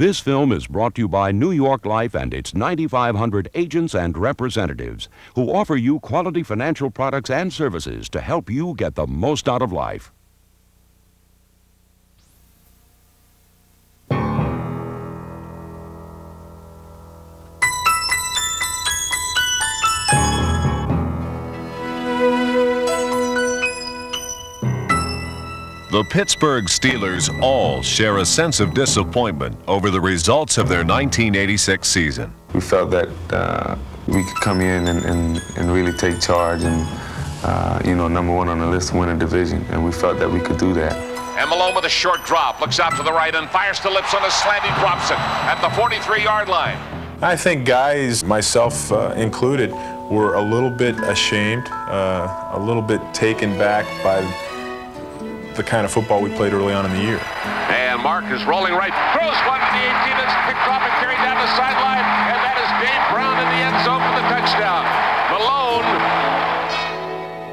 This film is brought to you by New York Life and its 9,500 agents and representatives who offer you quality financial products and services to help you get the most out of life. The Pittsburgh Steelers all share a sense of disappointment over the results of their 1986 season. We felt that uh, we could come in and, and, and really take charge and, uh, you know, number one on the list, win a division, and we felt that we could do that. And Malone with a short drop, looks out to the right and fires to Lipps on a slant. He drops it at the 43-yard line. I think guys, myself uh, included, were a little bit ashamed, uh, a little bit taken back by the kind of football we played early on in the year. And Mark is rolling right, throws one to the 18, it's picked off and carried down the sideline, and that is Dave Brown in the end zone for the touchdown. Malone.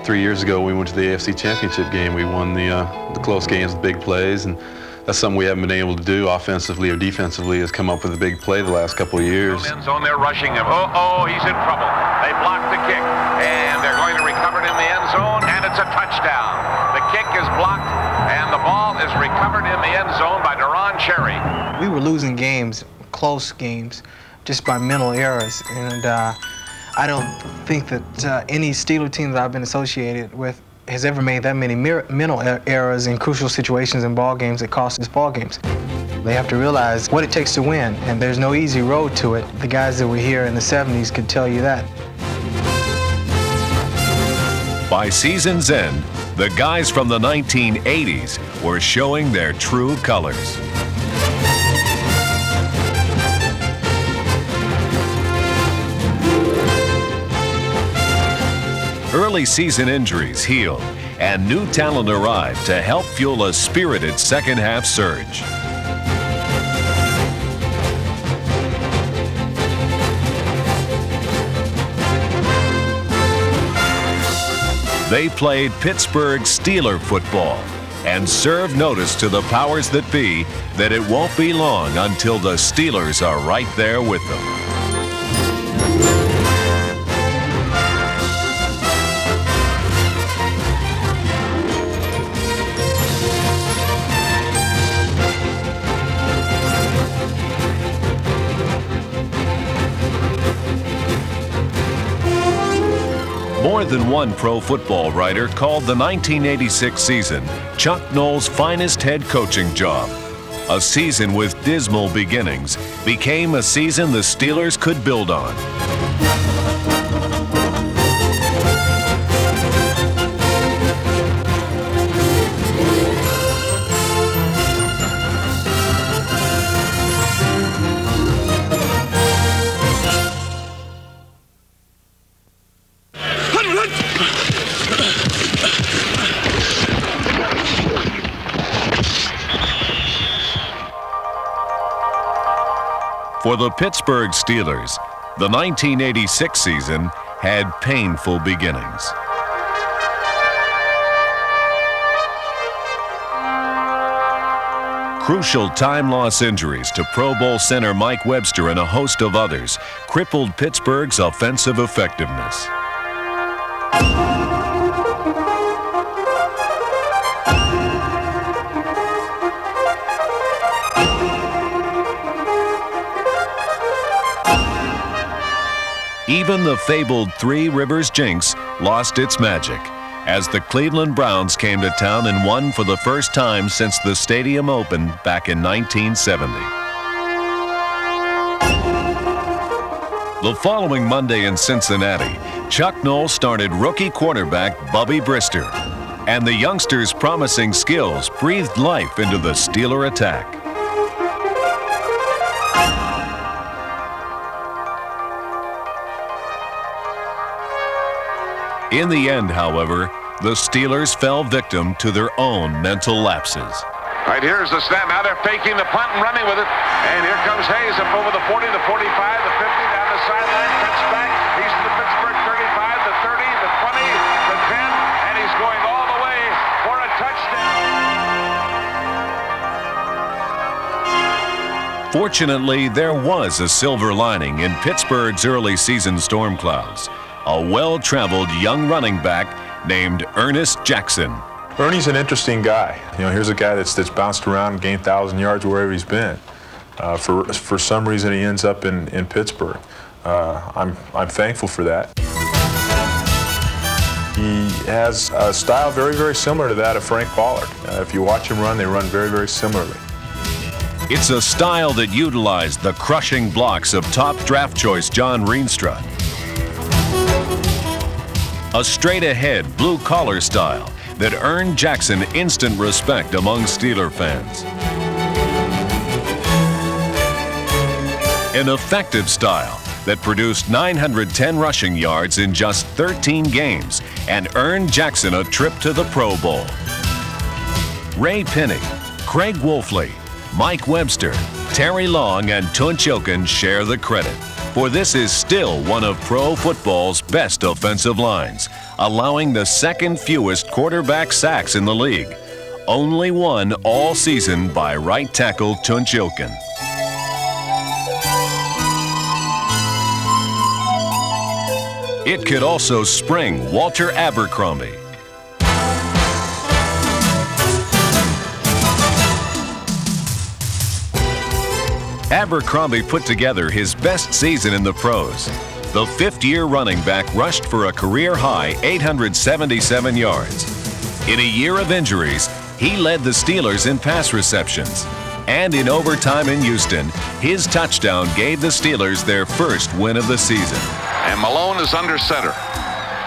Three years ago, we went to the AFC Championship game. We won the, uh, the close games with big plays, and that's something we haven't been able to do offensively or defensively is come up with a big play the last couple of years. End zone, they're rushing him. Oh, oh, he's in trouble. They blocked the kick, and they're going to recover it in the end zone, and it's a touchdown. The kick is blocked, and the ball is recovered in the end zone by Deron Cherry. We were losing games, close games, just by mental errors, and uh, I don't think that uh, any Steeler team that I've been associated with has ever made that many mental er errors in crucial situations in ball games that cost us ball games. They have to realize what it takes to win, and there's no easy road to it. The guys that were here in the 70s could tell you that. By season's end, the guys from the 1980s were showing their true colors. Early season injuries healed, and new talent arrived to help fuel a spirited second half surge. They played Pittsburgh Steeler football and serve notice to the powers that be that it won't be long until the Steelers are right there with them. Than one pro football writer called the 1986 season Chuck Noll's finest head coaching job. A season with dismal beginnings became a season the Steelers could build on. For the Pittsburgh Steelers, the 1986 season had painful beginnings. Crucial time loss injuries to Pro Bowl center Mike Webster and a host of others crippled Pittsburgh's offensive effectiveness. Even the fabled Three Rivers Jinx lost its magic as the Cleveland Browns came to town and won for the first time since the stadium opened back in 1970. The following Monday in Cincinnati, Chuck Noll started rookie quarterback Bubby Brister, and the youngster's promising skills breathed life into the Steeler attack. In the end, however, the Steelers fell victim to their own mental lapses. Right here's the snap. Now they're faking the punt and running with it. And here comes Hayes up over the 40, the 45, the 50, down the sideline, cuts back. He's to the Pittsburgh 35, the 30, the 20, the 10, and he's going all the way for a touchdown. Fortunately, there was a silver lining in Pittsburgh's early season storm clouds. A well traveled young running back named Ernest Jackson. Ernie's an interesting guy. You know, here's a guy that's, that's bounced around and gained 1,000 yards wherever he's been. Uh, for, for some reason, he ends up in, in Pittsburgh. Uh, I'm, I'm thankful for that. He has a style very, very similar to that of Frank Pollard. Uh, if you watch him run, they run very, very similarly. It's a style that utilized the crushing blocks of top draft choice John Rienstra. A straight ahead blue collar style that earned Jackson instant respect among Steeler fans. An effective style that produced 910 rushing yards in just 13 games and earned Jackson a trip to the Pro Bowl. Ray Pinney, Craig Wolfley, Mike Webster, Terry Long, and Tunch Ilkin share the credit, for this is still one of pro football's best offensive lines, allowing the second fewest quarterback sacks in the league. Only one all season by right tackle Tunch Ilkin. It could also spring Walter Abercrombie. Abercrombie put together his best season in the pros. The fifth year running back rushed for a career high 877 yards. In a year of injuries, he led the Steelers in pass receptions. And in overtime in Houston, his touchdown gave the Steelers their first win of the season. And Malone is under center.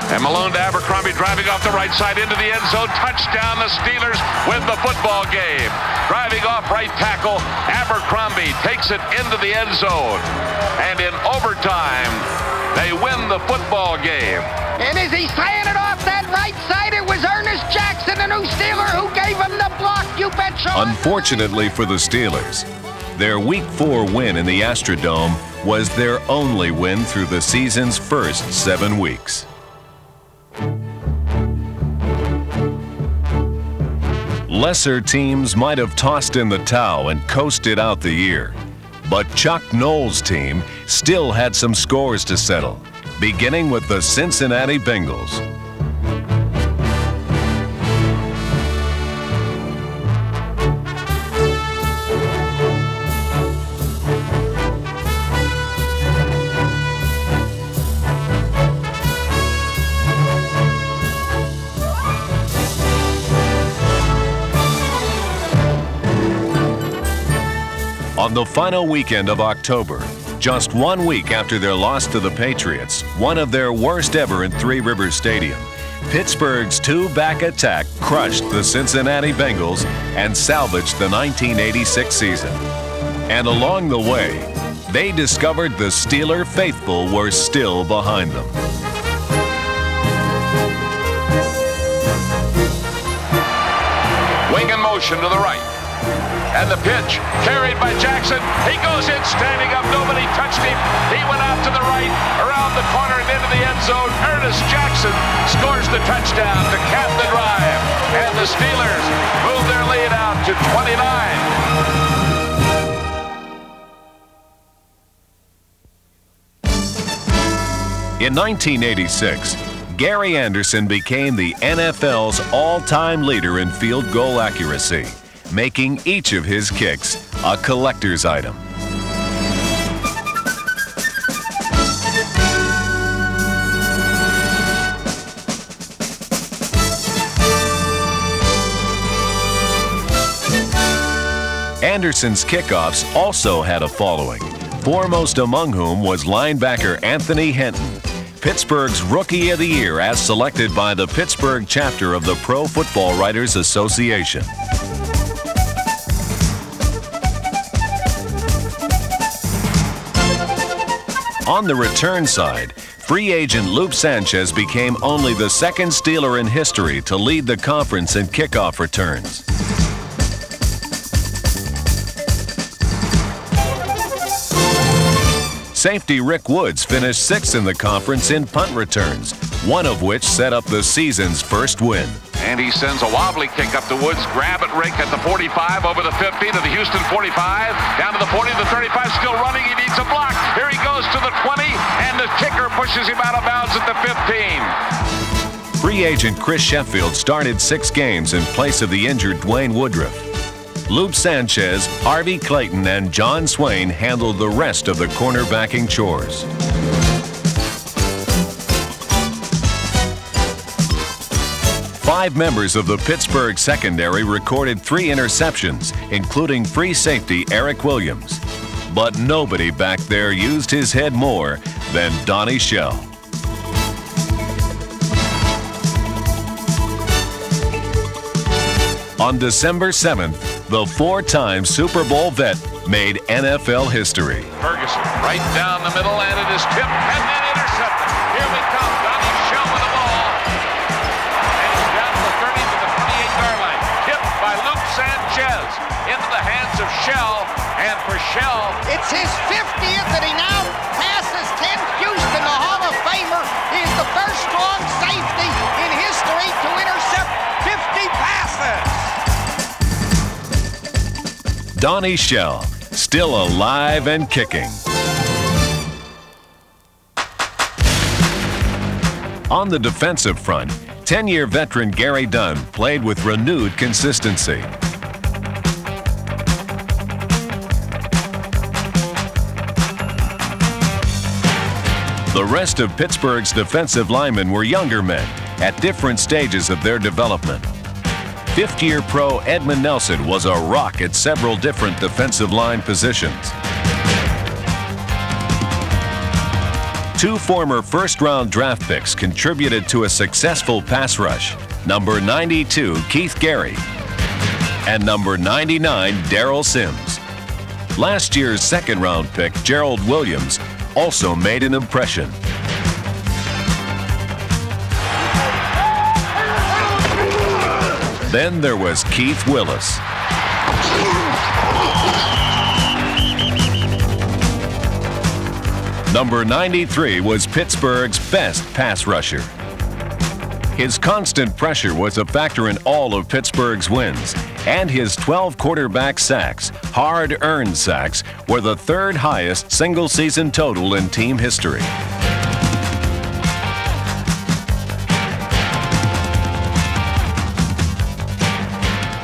And Malone to Abercrombie driving off the right side into the end zone. Touchdown. The Steelers win the football game. Driving off right tackle. Abercrombie takes it into the end zone. And in overtime, they win the football game. And as he's tying it off that right side, it was Ernest Jackson, the new Steeler, who gave him the block. You betcha. Unfortunately for the Steelers, their Week 4 win in the Astrodome was their only win through the season's first seven weeks. Lesser teams might have tossed in the towel and coasted out the year, but Chuck Noll's team still had some scores to settle, beginning with the Cincinnati Bengals. On the final weekend of October, just one week after their loss to the Patriots, one of their worst ever in Three Rivers Stadium, Pittsburgh's two back attack crushed the Cincinnati Bengals and salvaged the 1986 season. And along the way, they discovered the Steeler faithful were still behind them. Wing in motion to the right. And the pitch carried by Jackson. He goes in standing up. Nobody touched him. He went out to the right, around the corner and into the end zone. Ernest Jackson scores the touchdown to cap the drive. And the Steelers move their lead out to 29. In 1986, Gary Anderson became the NFL's all-time leader in field goal accuracy, making each of his kicks a collector's item. Anderson's kickoffs also had a following, foremost among whom was linebacker Anthony Henton, Pittsburgh's Rookie of the Year as selected by the Pittsburgh chapter of the Pro Football Writers Association. On the return side, free agent Lupe Sanchez became only the second Steeler in history to lead the conference in kickoff returns. Safety Rick Woods finished sixth in the conference in punt returns, one of which set up the season's first win. And he sends a wobbly kick up the woods. Grab it, Rick, at the 45, over the 50 to the Houston 45, down to the 40 to the 35, still running. He needs a block. Here he goes to the 20, and the kicker pushes him out of bounds at the 15. Free agent Chris Sheffield started six games in place of the injured Dwayne Woodruff. Lupe Sanchez, Harvey Clayton, and John Swain handled the rest of the cornerbacking chores. Five members of the Pittsburgh secondary recorded three interceptions, including free safety Eric Williams. But nobody back there used his head more than Donnie Shell. On December 7th, the four-time Super Bowl vet made NFL history. Ferguson right down the middle, and it is tipped and then intercepted. Here we come. Donnie Shell with the ball. And he's down to the 30 to the 28-yard line. Tipped by Lupe Sanchez into the hands of Shell. And for Shell, It's his 50th, and he now passes Ken Houston, the Hall of Famer. He is the first strong safety in history to intercept 50 passes. Donnie Shell, still alive and kicking. On the defensive front, 10-year veteran Gary Dunn played with renewed consistency. The rest of Pittsburgh's defensive linemen were younger men at different stages of their development. Fifth year pro Edmund Nelson was a rock at several different defensive line positions. Two former first round draft picks contributed to a successful pass rush number 92, Keith Gary, and number 99, Darryl Sims. Last year's second round pick, Gerald Williams, also made an impression. Then there was Keith Willis. Number 93 was Pittsburgh's best pass rusher. His constant pressure was a factor in all of Pittsburgh's wins, and his 12 quarterback sacks, hard earned sacks, were the third highest single season total in team history.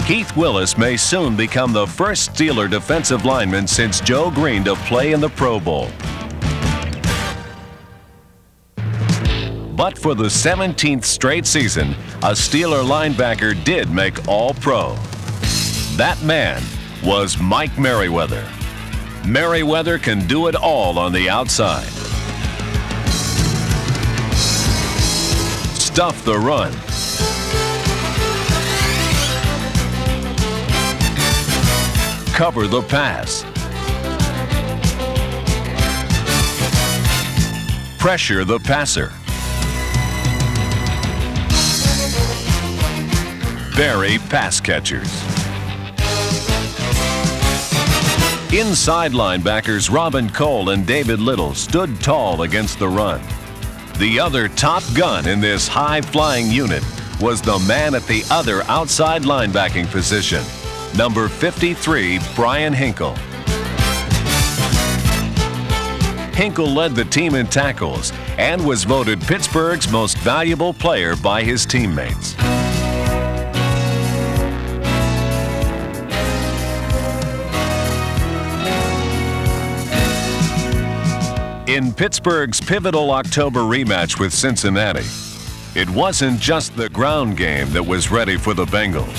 Keith Willis may soon become the first Steeler defensive lineman since Joe Greene to play in the Pro Bowl. But for the 17th straight season, a Steeler linebacker did make All Pro. That man was Mike Merriweather. Merriweather can do it all on the outside. Stuff the run. Cover the pass. Pressure the passer. Bury pass catchers. Inside linebackers Robin Cole and David Little stood tall against the run. The other top gun in this high flying unit was the man at the other outside linebacking position, number 53, Bryan Hinkle. Hinkle led the team in tackles and was voted Pittsburgh's most valuable player by his teammates. In Pittsburgh's pivotal October rematch with Cincinnati, it wasn't just the ground game that was ready for the Bengals.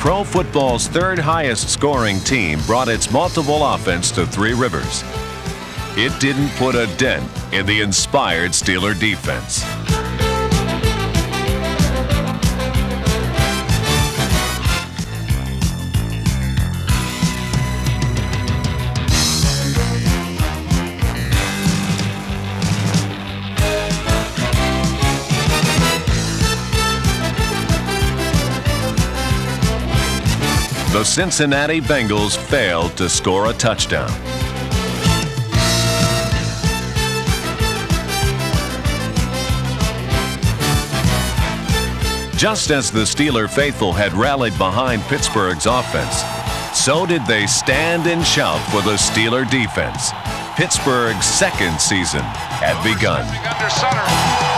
Pro football's third highest scoring team brought its multiple offense to Three Rivers. It didn't put a dent in the inspired Steeler defense. The Cincinnati Bengals failed to score a touchdown. Just as the Steeler faithful had rallied behind Pittsburgh's offense, so did they stand and shout for the Steeler defense. Pittsburgh's second season had begun.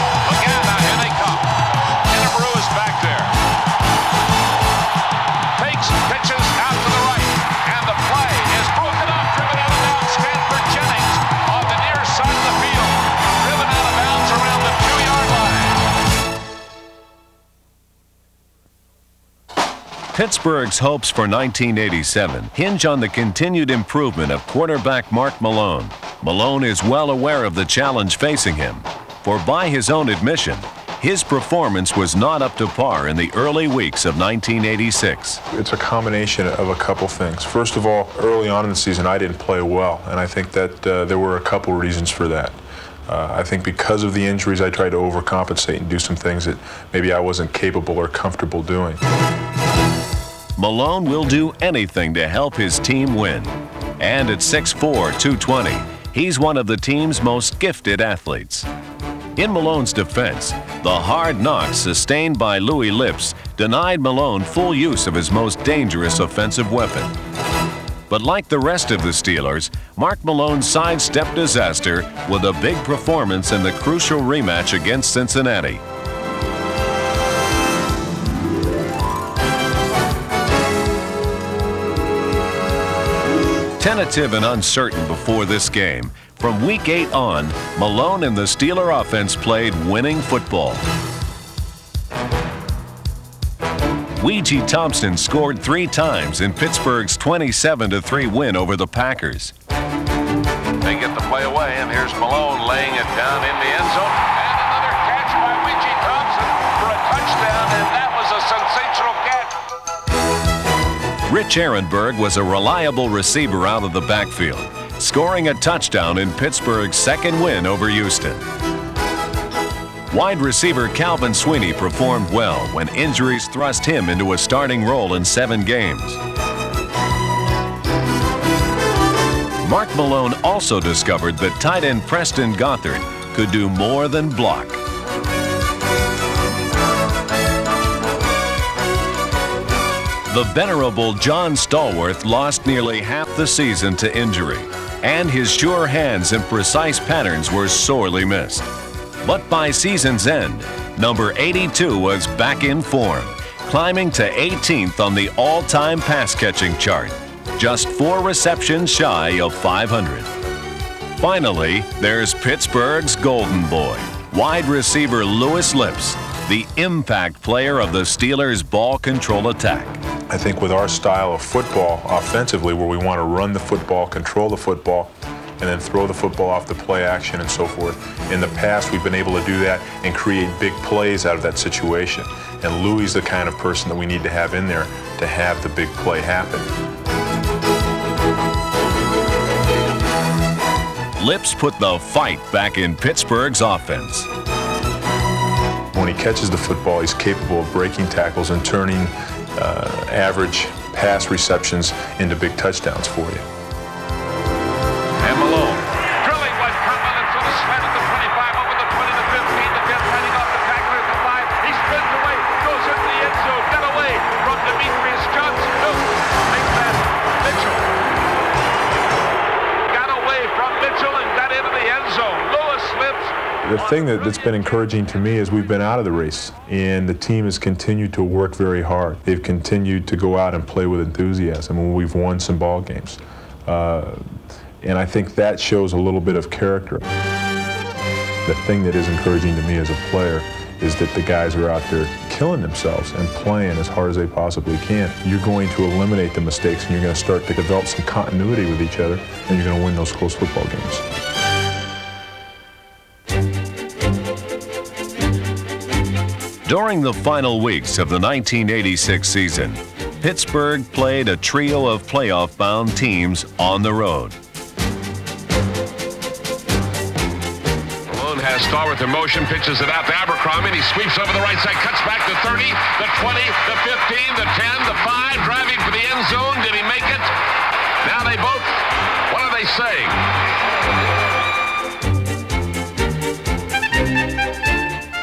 Pittsburgh's hopes for 1987 hinge on the continued improvement of quarterback Mark Malone. Malone is well aware of the challenge facing him, for by his own admission, his performance was not up to par in the early weeks of 1986. It's a combination of a couple things. First of all, early on in the season, I didn't play well, and I think that uh, there were a couple reasons for that. Uh, I think because of the injuries, I tried to overcompensate and do some things that maybe I wasn't capable or comfortable doing. Malone will do anything to help his team win. And at 6'4, 220, he's one of the team's most gifted athletes. In Malone's defense, the hard knocks sustained by Louis Lipps denied Malone full use of his most dangerous offensive weapon. But like the rest of the Steelers, Mark Malone sidestepped disaster with a big performance in the crucial rematch against Cincinnati. Tentative and uncertain before this game, from week 8 on, Malone and the Steeler offense played winning football. Weegie Thompson scored three times in Pittsburgh's 27 3 win over the Packers. They get the play away, and here's Malone laying it down in the end zone. Rich Erenberg was a reliable receiver out of the backfield, scoring a touchdown in Pittsburgh's second win over Houston. Wide receiver Calvin Sweeney performed well when injuries thrust him into a starting role in seven games. Mark Malone also discovered that tight end Preston Gothard could do more than block. The venerable John Stallworth lost nearly half the season to injury, and his sure hands and precise patterns were sorely missed. But by season's end, number 82 was back in form, climbing to 18th on the all time pass catching chart, just four receptions shy of 500. Finally, there's Pittsburgh's Golden Boy, wide receiver Louis Lipps, the impact player of the Steelers' ball control attack. I think with our style of football offensively, where we want to run the football, control the football, and then throw the football off the play action and so forth, in the past we've been able to do that and create big plays out of that situation. And Louis is the kind of person that we need to have in there to have the big play happen. Lipps put the fight back in Pittsburgh's offense. When he catches the football, he's capable of breaking tackles and turning Uh, average pass receptions into big touchdowns for you. The thing that, that's been encouraging to me is we've been out of the race, and the team has continued to work very hard. They've continued to go out and play with enthusiasm, and we've won some ball games. Uh, and I think that shows a little bit of character. The thing that is encouraging to me as a player is that the guys are out there killing themselves and playing as hard as they possibly can. You're going to eliminate the mistakes, and you're going to start to develop some continuity with each other, and you're going to win those close football games. During the final weeks of the 1986 season, Pittsburgh played a trio of playoff bound teams on the road. Malone has Stallworth in motion, pitches it out to Abercrombie. He sweeps over the right side, cuts back to 30, the 20, the 15, the 10, the 5, driving for the end zone. Did he make it? Now they both, what are they saying?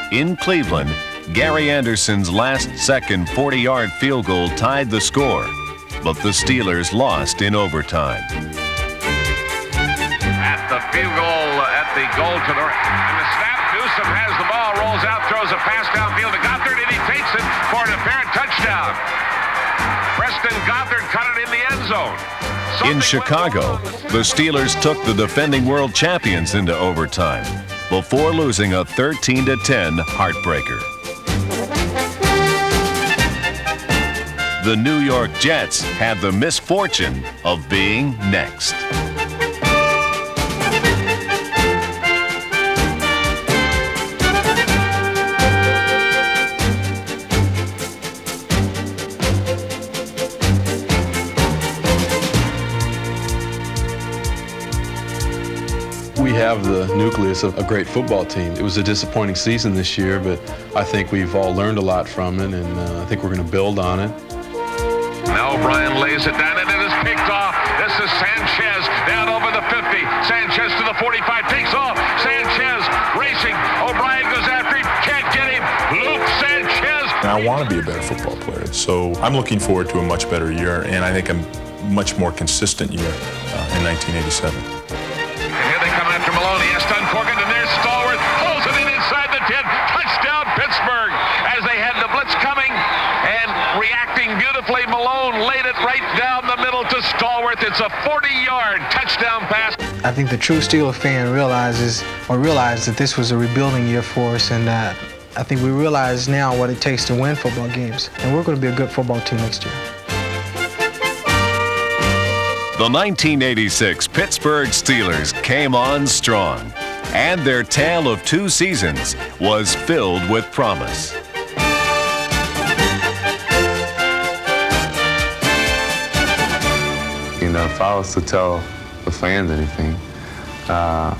In Cleveland, Gary Anderson's last second 40 yard field goal tied the score, but the Steelers lost in overtime. At the field goal, at the goal to the right. And the snap, Newsome has the ball, rolls out, throws a pass downfield to Gothard, and he takes it for an apparent touchdown. Preston Gothard cut it in the end zone. In Chicago, the Steelers took the defending world champions into overtime before losing a 13 10 heartbreaker. The New York Jets had the misfortune of being next. We have the nucleus of a great football team. It was a disappointing season this year, but I think we've all learned a lot from it, and uh, I think we're going to build on it. O'Brien lays it down, and it is picked off. This is Sanchez down over the 50. Sanchez to the 45, takes off. Sanchez racing. O'Brien goes after him, can't get him. Lupe Sanchez. And I want to be a better football player. So I'm looking forward to a much better year, and I think a much more consistent year uh, in 1987. And here they come after Malone. He has reacting beautifully, Malone laid it right down the middle to Stallworth. It's a 40-yard touchdown pass. I think the true Steeler fan realizes or realized that this was a rebuilding year for us, and uh, I think we realize now what it takes to win football games, and we're going to be a good football team next year. The 1986 Pittsburgh Steelers came on strong, and their tale of two seasons was filled with promise. Know, if I was to tell the fans anything, uh,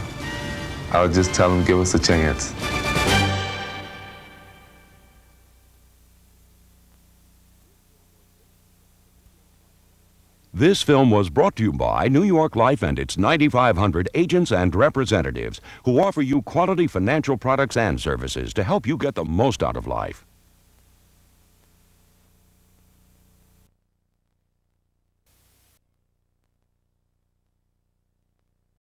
I would just tell them give us a chance. This film was brought to you by New York Life and its 9,500 agents and representatives who offer you quality financial products and services to help you get the most out of life.